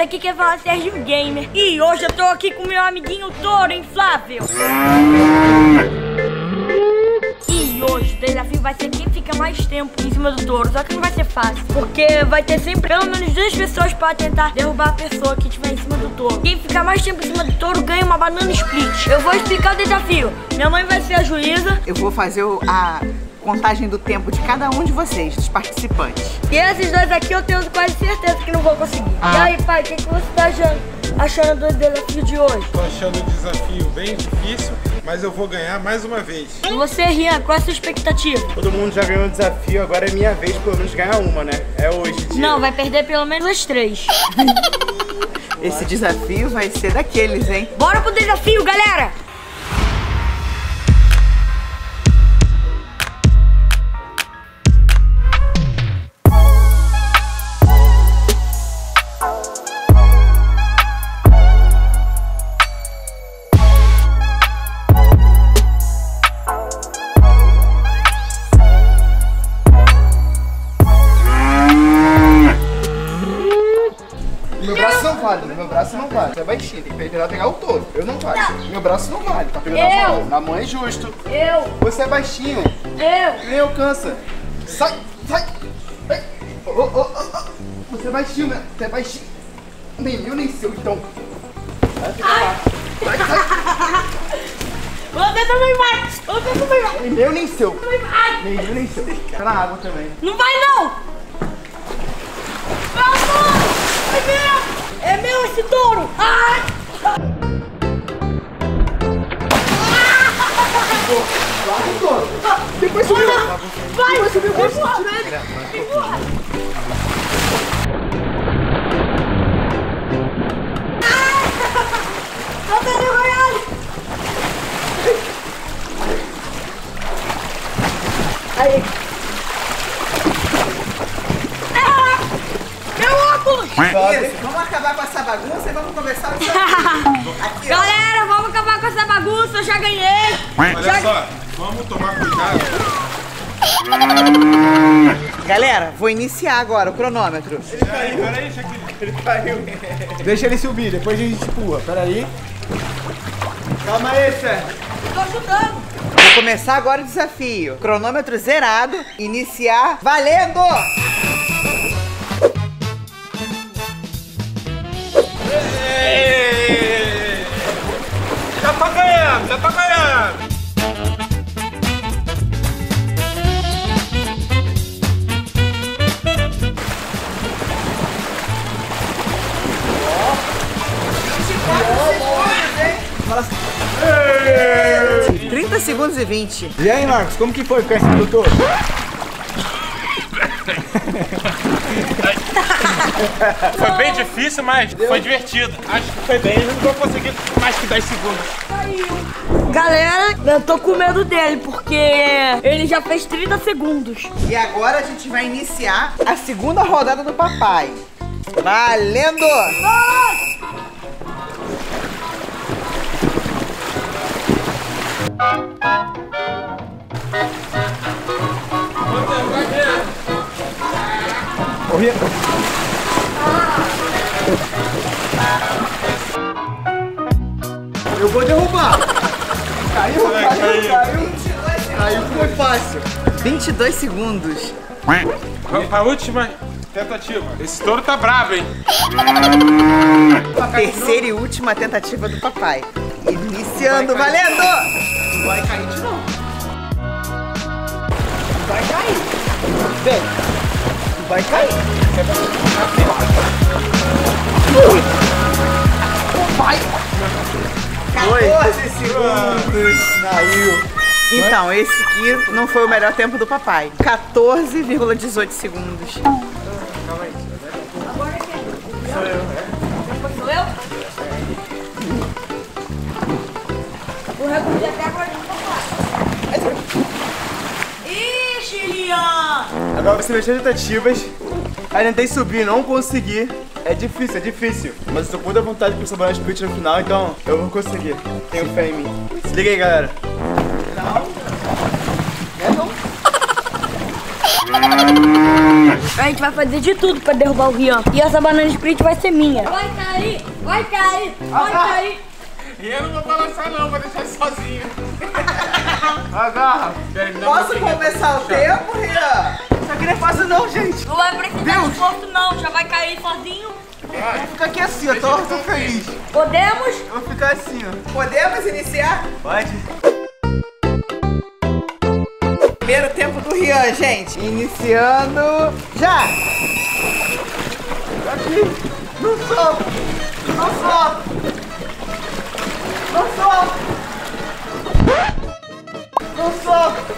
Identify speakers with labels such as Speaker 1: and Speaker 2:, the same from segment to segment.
Speaker 1: Aqui quer falar Sérgio Gamer. E hoje eu tô aqui com meu amiguinho Toro Inflável. E hoje o desafio vai ser quem fica mais tempo em cima do touro. Só que não vai ser fácil. Porque vai ter sempre pelo menos duas pessoas para tentar derrubar a pessoa que estiver em cima do touro. Quem ficar mais tempo em cima do touro ganha uma banana split. Eu vou explicar o desafio. Minha mãe vai ser a juíza.
Speaker 2: Eu vou fazer o- a contagem do tempo de cada um de vocês, dos participantes.
Speaker 1: E esses dois aqui eu tenho quase certeza que não vou conseguir. E aí, pai, o que, que você tá achando, achando do desafio de hoje?
Speaker 3: Tô achando o desafio bem difícil, mas eu vou ganhar mais uma vez.
Speaker 1: E você, Rian, qual é a sua expectativa?
Speaker 4: Todo mundo já ganhou o desafio, agora é minha vez pelo menos ganhar uma, né? É hoje. dia.
Speaker 1: Não, vai perder pelo menos as três.
Speaker 2: Esse desafio vai ser daqueles, hein?
Speaker 1: Bora pro desafio, galera!
Speaker 4: Vale, meu braço não vale. Você é baixinho, tem que tentar pegar o todo. Eu não vale. Meu braço não vale, tá pegando
Speaker 1: Eu.
Speaker 4: na mão. Na mão é justo.
Speaker 1: Eu,
Speaker 4: Você é baixinho,
Speaker 1: eu,
Speaker 4: nem alcança. Sai, sai. Ai. Ô, ô, ô, ô. Você é baixinho, né? Você é baixinho. Nem meu, nem seu, então. Vai. Sai, sai.
Speaker 1: você também vai! Você também vai!
Speaker 4: Nem meu, nem seu.
Speaker 1: vai.
Speaker 4: Nem meu, nem seu. Tá na água também.
Speaker 1: Não vai, não! Vamos! Meu! É meu esse touro!
Speaker 4: Depois subiu.
Speaker 1: Vai!
Speaker 4: Depois subiu.
Speaker 1: Me empurra! Já ganhei!
Speaker 3: Olha
Speaker 1: Já-
Speaker 3: só, vamos tomar cuidado.
Speaker 2: Galera, vou iniciar agora o cronômetro.
Speaker 3: Peraí, peraí, Shaquille.
Speaker 4: Ele caiu. Deixa ele subir, depois a gente empurra. Pera aí. Calma aí, Sérgio.
Speaker 1: Tô ajudando!
Speaker 2: Vou começar agora o desafio. Cronômetro zerado. Iniciar. Valendo!
Speaker 3: Ganhando, já tá ganhando.
Speaker 4: Ei!
Speaker 2: 30 segundos e 20.
Speaker 4: E aí, Marcos, como que foi ficar do touro?
Speaker 3: Foi bem difícil, mas foi divertido. Acho que foi bem, eu não vou conseguir mais que 10 segundos.
Speaker 1: Galera, eu tô com medo dele, porque ele já fez 30 segundos.
Speaker 2: E agora a gente vai iniciar a segunda rodada do papai. Valendo!
Speaker 4: Corria. Eu vou derrubar. Caiu, caiu,
Speaker 3: caiu.
Speaker 4: caiu. Caiu, foi fácil.
Speaker 2: 22 segundos.
Speaker 3: Vamos pra última tentativa. Esse touro tá bravo, hein?
Speaker 2: Terceira e última tentativa do papai. Iniciando,
Speaker 4: Vai
Speaker 2: valendo!
Speaker 4: Não vai cair de novo. Não vai cair. Vem. Vai cair. Vai. 14 segundos. Caiu.
Speaker 2: Então, esse aqui não foi o melhor tempo do papai. 14,18 segundos.
Speaker 1: Agora
Speaker 4: você mexeu tentativas. Aí tentei subir, não consegui. É difícil, é difícil. Mas eu tô com muita vontade de salvar split no final, então eu vou conseguir. Tenho fé em mim. Se liga aí, galera.
Speaker 2: Não. É.
Speaker 1: A gente vai fazer de tudo pra derrubar o Rian. E essa banana split vai ser minha. Vai cair, vai cair, vai cair.
Speaker 3: E eu não vou balançar não, vou deixar ele sozinho.
Speaker 4: Agarra.
Speaker 2: Posso
Speaker 3: pouquinho.
Speaker 2: começar o tempo, Rian?
Speaker 4: Isso aqui não é fácil não, gente.
Speaker 1: Não vai precisar de esforço não, já vai cair sozinho.
Speaker 4: Vou ficar aqui assim, eu tô, tô feliz.
Speaker 1: Podemos?
Speaker 4: Eu vou ficar assim, ó.
Speaker 2: Podemos iniciar?
Speaker 4: Pode.
Speaker 2: Primeiro tempo do Rian, gente. Iniciando já.
Speaker 4: Aqui. Não solta. Não solta. Não solta. Não solta.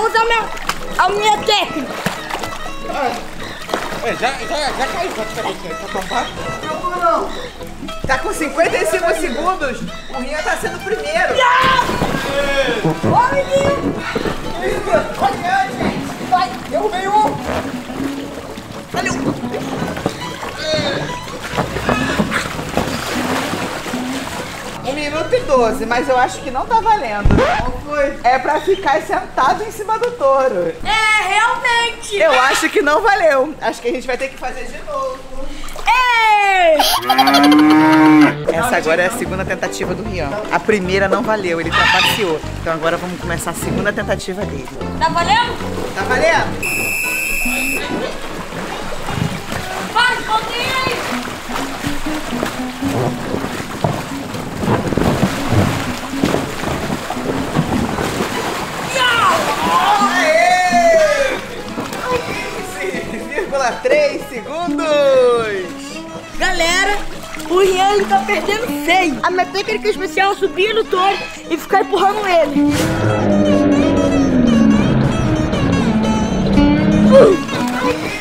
Speaker 1: vou usar meu, a minha técnica.
Speaker 3: É, já, já, já caiu quanto tá
Speaker 4: Não, tá? tá não.
Speaker 2: Tá com 55 segundos. O Rinha tá sendo o primeiro. Não!
Speaker 1: Ô, amiguinho!
Speaker 2: Olha, gente! Vai, derrubei um! Valeu! 112, mas eu acho que não tá valendo.
Speaker 4: Qual foi?
Speaker 2: É pra ficar sentado em cima do touro.
Speaker 1: É, realmente.
Speaker 2: Eu acho que não valeu. Acho que a gente vai ter que fazer de novo.
Speaker 1: Ei!
Speaker 2: Essa agora é a segunda tentativa do Rian. A primeira não valeu, ele trapaceou. Então agora vamos começar a segunda tentativa dele.
Speaker 1: Tá valendo?
Speaker 2: Tá valendo?
Speaker 1: Vai,
Speaker 2: Paulinho! 15,3 segundos.
Speaker 1: Galera, o Rian ele tá perdendo feio. A minha técnica especial é subir no touro e ficar empurrando ele.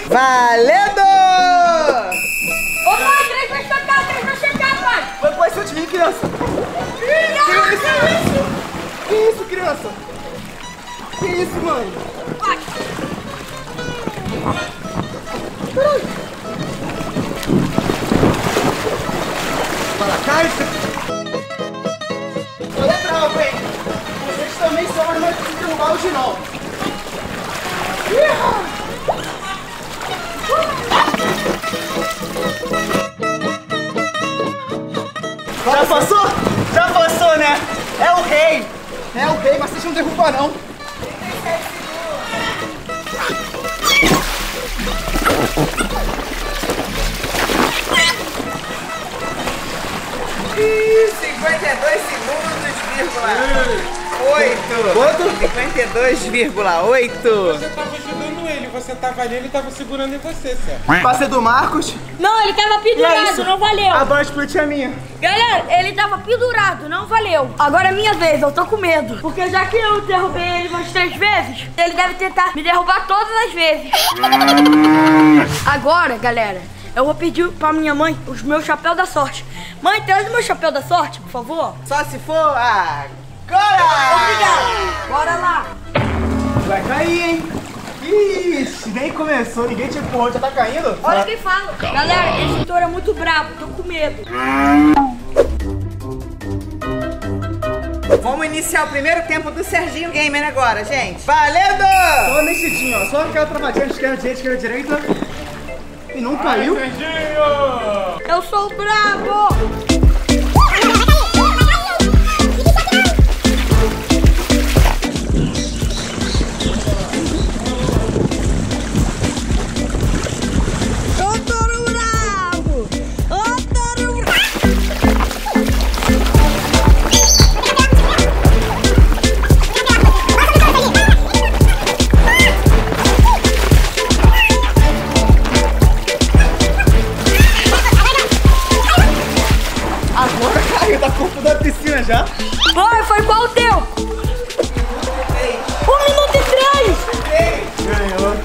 Speaker 2: Valendo!
Speaker 1: Ô pai, três vai checar, três vai checar, pai!
Speaker 4: Vai pôr esse de mim, criança. Que isso? Que isso, criança? Que isso, mano?
Speaker 1: Vai!
Speaker 4: Para cá, isso. Olha bravo, hein? Vocês também são, mas não vai conseguir derrubar hoje não. Já passou? Já passou, né? É o rei. É o rei, mas vocês não derrubam não. Quanto?
Speaker 2: 52,8.
Speaker 3: Você tava ajudando ele, você tava ali, ele tava segurando em você, certo?
Speaker 4: Passe do Marcos.
Speaker 1: Não, ele tava
Speaker 4: é
Speaker 1: pendurado,
Speaker 4: isso.
Speaker 1: não valeu.
Speaker 4: A bola split é minha.
Speaker 1: Galera, ele tava pendurado, não valeu. Agora é minha vez, eu tô com medo. Porque já que eu derrubei ele umas três vezes, ele deve tentar me derrubar todas as vezes. Agora, galera, eu vou pedir pra minha mãe os meus chapéus da sorte. Mãe, traz o meu chapéu da sorte, por favor.
Speaker 2: Só se for agora.
Speaker 1: Obrigado. Bora lá.
Speaker 4: Vai cair, hein? Ixi, nem começou, ninguém te empurrou, já tá caindo?
Speaker 1: Olha quem fala. Galera, esse touro é muito bravo, tô com medo.
Speaker 2: Vamos iniciar o primeiro tempo do Serginho Gamer agora, gente. Valendo!
Speaker 4: Só mexidinho, ó. Só aquela travadinha de esquerda, direita, esquerda, direita. E não caiu.
Speaker 3: Serginho!
Speaker 1: Eu sou bravo.
Speaker 4: Agora caiu da corpo da piscina já.
Speaker 1: Vai, foi qual o teu? Um minuto e três!
Speaker 4: Ganhou.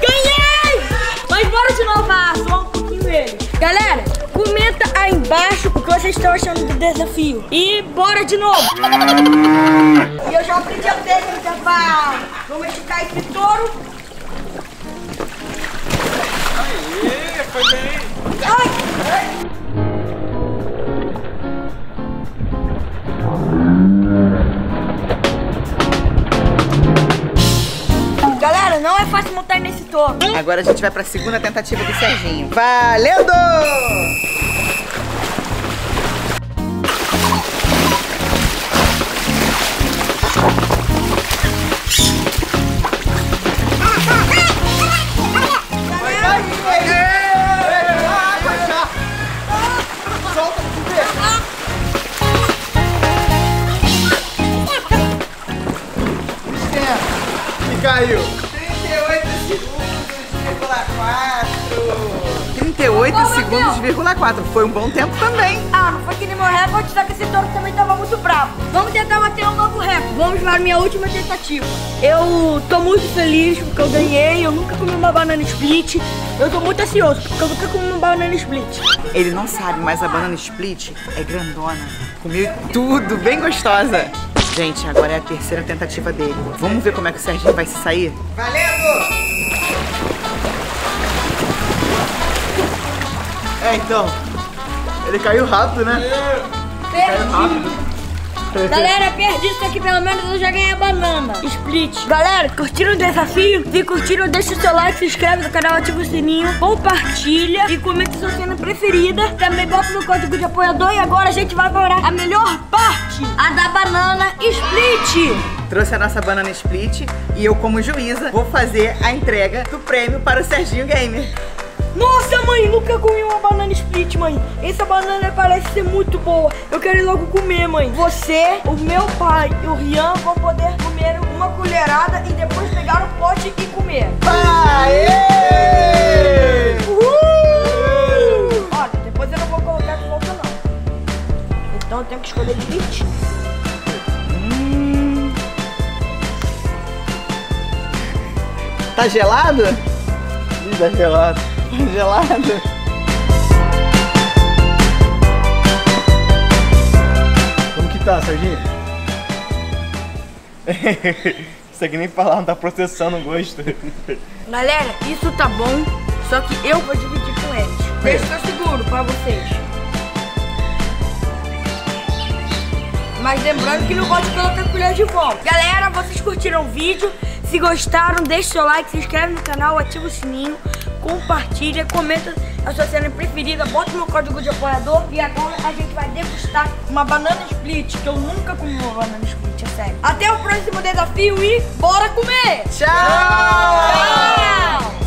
Speaker 1: Ganhei! Mas bora de novo, ah, só um pouquinho ele. Galera, comenta aí embaixo o que vocês estão achando do desafio. E bora de novo. E eu já aprendi a técnica pra domesticar esse touro.
Speaker 2: Agora a gente vai pra segunda tentativa do Serginho. Valendo! 4. Foi um bom tempo também.
Speaker 1: Ah, não foi que nem meu recorde, só que esse touro também tava muito bravo. Vamos tentar bater um novo recorde. Vamos para a minha última tentativa. Eu tô muito feliz porque eu ganhei. Eu nunca comi uma banana split. Eu tô muito ansioso porque eu nunca comi uma banana split.
Speaker 2: Ele não sabe, mas a banana split é grandona. Comeu tudo, bem gostosa. Gente, agora é a terceira tentativa dele. Vamos ver como é que o Serginho vai se sair? Valendo!
Speaker 4: É, então. Ele caiu rápido, né?
Speaker 1: Perdi. Galera, perdi isso aqui, pelo menos eu já ganhei a banana. Split. Galera, curtiram o desafio? Se curtiram, deixa o seu like, se inscreve no canal, ativa o sininho, compartilha e comenta sua cena preferida. Também bota no código de apoiador e agora a gente vai para a melhor parte, a da banana Split.
Speaker 2: Trouxe a nossa banana split e eu, como juíza, vou fazer a entrega do prêmio para o Serginho Gamer.
Speaker 1: Nossa, mãe, nunca comi uma banana split, mãe. Essa banana parece ser muito boa. Eu quero ir logo comer, mãe. Você, o meu pai e o Rian vão poder comer uma colherada e depois pegar o pote e comer.
Speaker 4: Aê!
Speaker 1: Uhul! Olha, depois eu não vou colocar de volta, não. Então eu tenho que escolher direitinho.
Speaker 2: Tá gelado?
Speaker 4: Ih, tá gelado.
Speaker 2: Tá gelado.
Speaker 4: Como que tá, Serginho?
Speaker 3: Isso aqui nem falar, não tá processando o gosto.
Speaker 1: Galera, isso tá bom, só que eu vou dividir com eles. Deixa que eu seguro pra vocês. Mas lembrando que não pode colocar a colher de volta. Galera, vocês curtiram o vídeo? Se gostaram, deixa o seu like, se inscreve no canal, ativa o sininho, compartilha, comenta a sua cena preferida, bota o meu código de apoiador e agora a gente vai degustar uma banana split, que eu nunca comi uma banana split, é sério. Até o próximo desafio e bora comer!
Speaker 2: Tchau!
Speaker 1: Tchau!